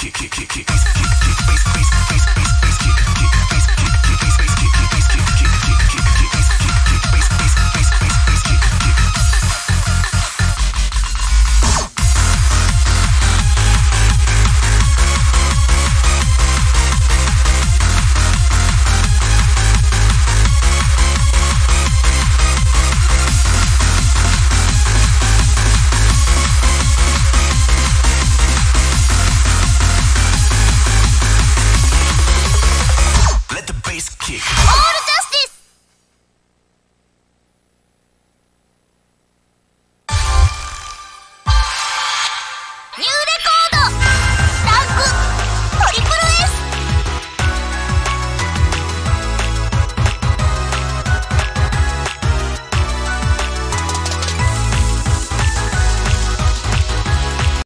kick, kick, kick, kick, kick, kick. Kick.